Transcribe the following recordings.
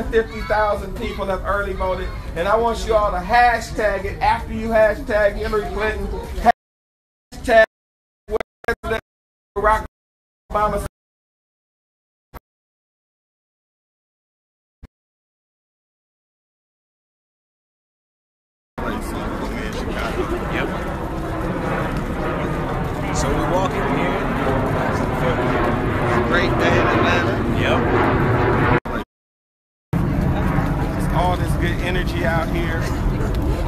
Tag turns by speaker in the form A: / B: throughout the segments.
A: 50,000 people have early voted, and I want you all to hashtag it after you hashtag Hillary Clinton. Hashtag Barack Obama.
B: Yep. So we're walking here.
A: Great day in Atlanta.
B: Yep.
A: Just all this good energy out here.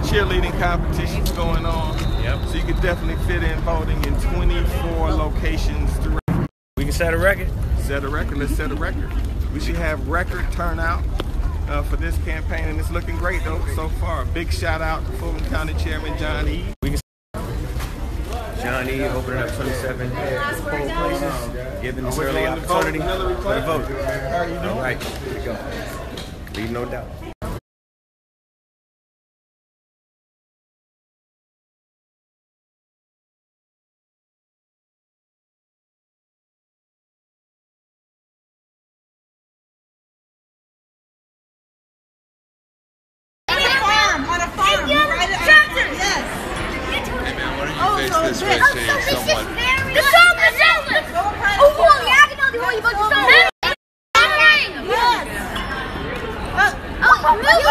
A: Cheerleading competitions going on.
B: Yep.
A: So you could definitely fit in voting in 24 locations throughout.
B: We can set a record.
A: Set a record. Let's set a record. We should have record turnout uh, for this campaign, and it's looking great though so far. Big shout out to Fulton County Chairman John E.
B: We can. Johnny opening up 27 poll places, giving this early
A: going to vote
B: opportunity to vote.
A: How are you doing?
B: All right, here we go. Leave no doubt.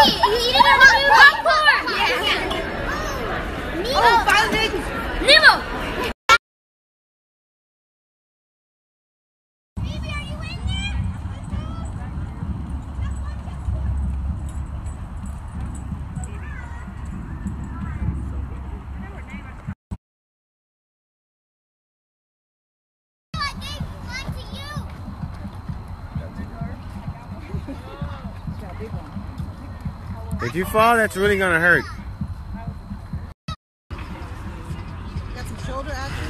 C: Eating a movie. Popcorn. Nemo.
D: Oh,
B: If you fall, that's really gonna hurt.
D: Got some shoulder action.